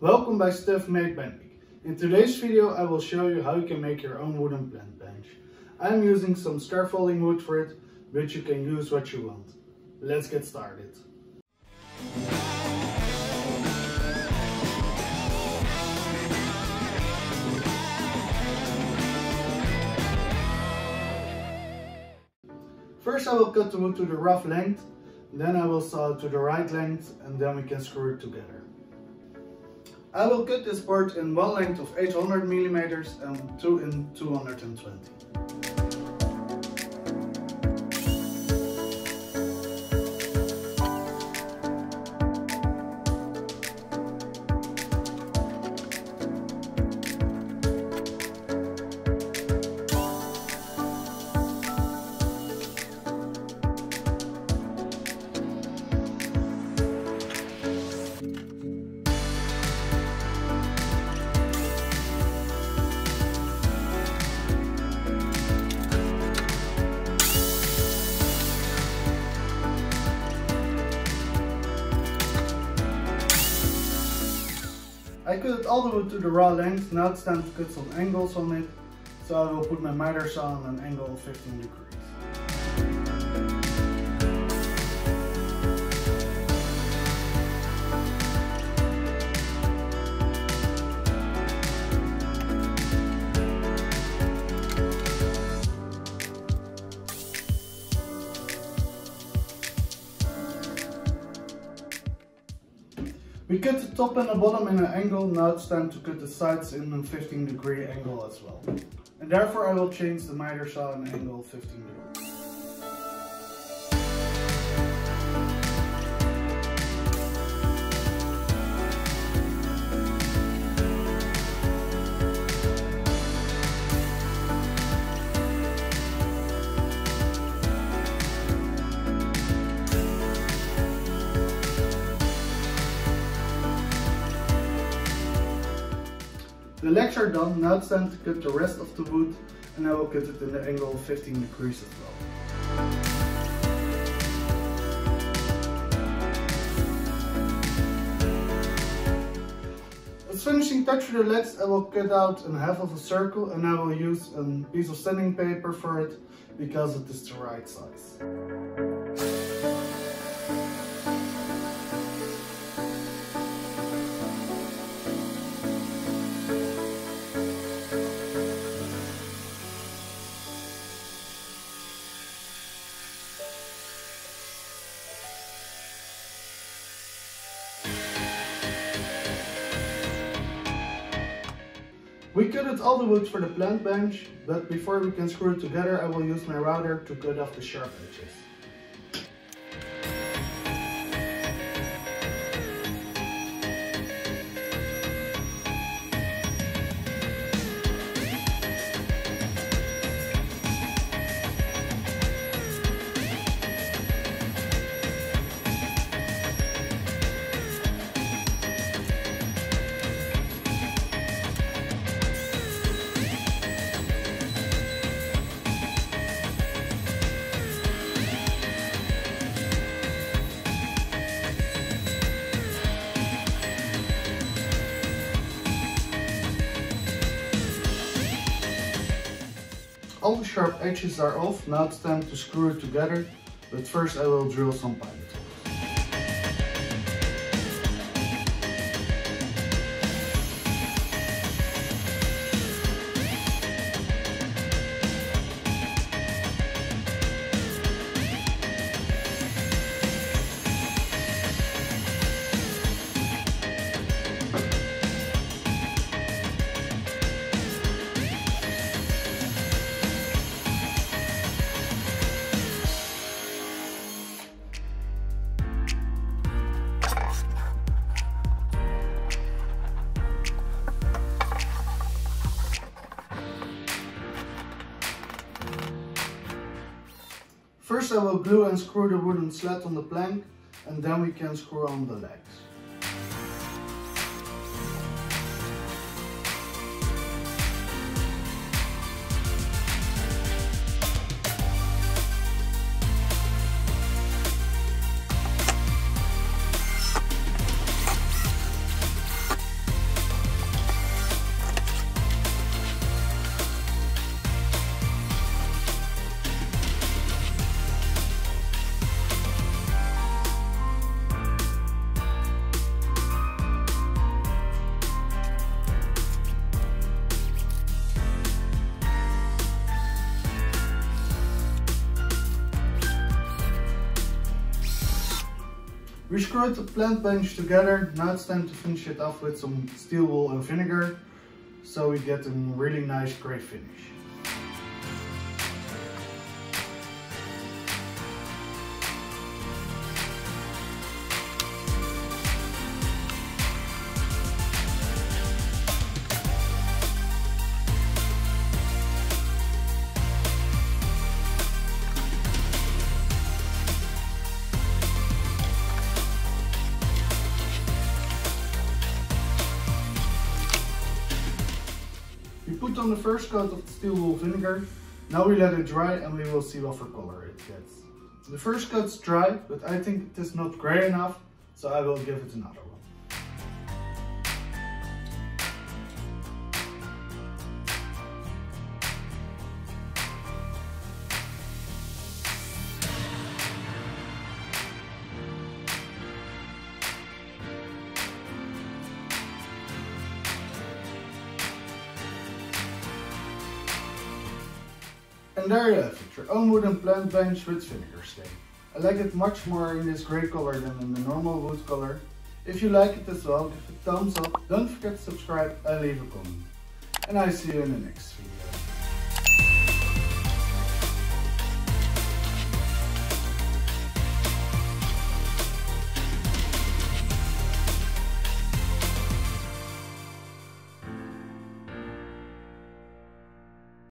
Welcome by Stuff Made by Nick. In today's video I will show you how you can make your own wooden plant bench. I'm using some scaffolding wood for it, but you can use what you want. Let's get started. First I will cut the wood to the rough length, then I will saw it to the right length and then we can screw it together. I will cut this part in one length of 800 millimeters and two in 220. I cut it all the way to the raw length, now it's time to cut some angles on it. So I will put my miter saw on an angle of 15 degrees. We cut the top and the bottom in an angle, now it's time to cut the sides in a 15 degree angle as well. And therefore I will change the miter saw an angle 15 degrees. The legs are done, now it's time to cut the rest of the wood and I will cut it in the angle of 15 degrees as well. As finishing touch for the legs I will cut out a half of a circle and I will use a piece of sanding paper for it because it is the right size. We cutted all the wood for the plant bench, but before we can screw it together I will use my router to cut off the sharp edges. All the sharp edges are off, now it's time to screw it together, but first I will drill some pilot First I will glue and screw the wooden slat on the plank and then we can screw on the legs. We screwed the plant bench together. Now it's time to finish it off with some steel wool and vinegar. So we get a really nice gray finish. Put on the first coat of steel wool vinegar. Now we let it dry and we will see what for color it gets. The first coat's dry, but I think it is not gray enough, so I will give it another one. And there you have it, your own wooden plant bench with vinegar stain. I like it much more in this grey color than in the normal wood color. If you like it as well, give it a thumbs up, don't forget to subscribe and leave a comment. And I see you in the next video.